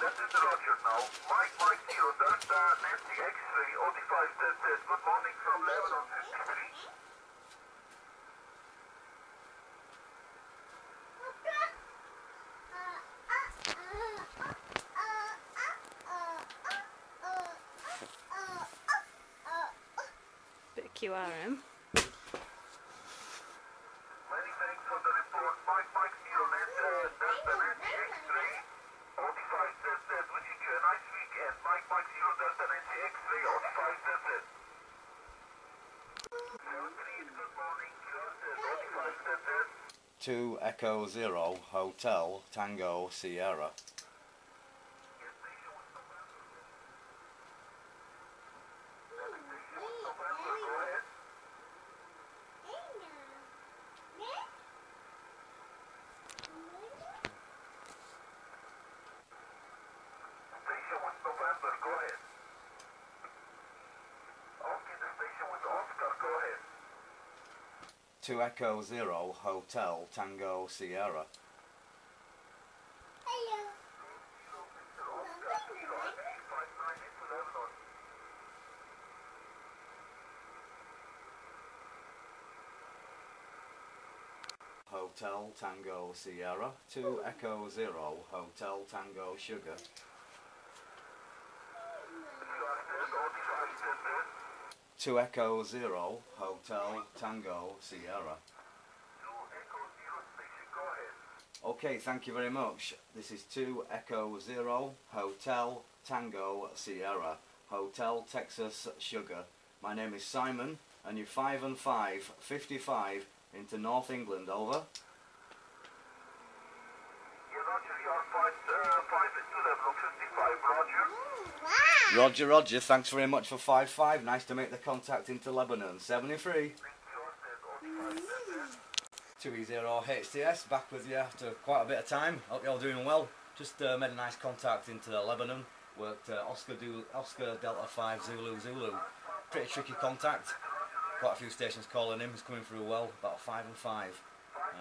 that is Roger now. Mike, Mike, Zero, Delta, Nancy, X-ray, OD5, that, that. Good morning from Lebanon 53. Of QRM. Many thanks for the report. Mike, Mike, Zero, Nancy, Delta, Nancy, X-ray, OD5, that, that. Wishing you a nice weekend. Mike, Mike, Zero, Delta, Nancy, X-ray, OD5, that, that. 73, good morning. Joseph, OD5, that, that. 2 Echo Zero Hotel Tango Sierra. November, go ahead. Okay, the station with Oscar, go ahead. 2 Echo Zero Hotel Tango Sierra. Hello. Hotel Tango Sierra. 2 Echo Zero Hotel Tango Sugar. Two Echo Zero Hotel Tango Sierra. Okay, thank you very much. This is 2 Echo Zero Hotel Tango Sierra Hotel Texas Sugar. My name is Simon and you're 5 and 5, 55 into North England, over. Yeah, Roger, you are five, uh, five into level 55, Roger. Roger, Roger, thanks very much for 5-5. Nice to make the contact into Lebanon. 73. 2E0 HTS, back with you after quite a bit of time. Hope you're all doing well. Just uh, made a nice contact into Lebanon. Worked uh, Oscar, du- Oscar Delta 5 Zulu Zulu. Pretty tricky contact. Quite a few stations calling him. He's coming through well, about 5 and 5.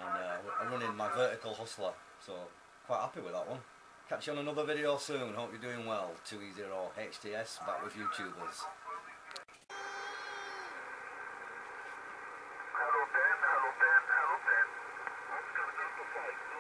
And uh, I'm running my vertical Hustler, so quite happy with that one. Catch you on another video soon. Hope you're doing well. 2E0HTS back with YouTubers. Hello hello hello I'm gonna go for.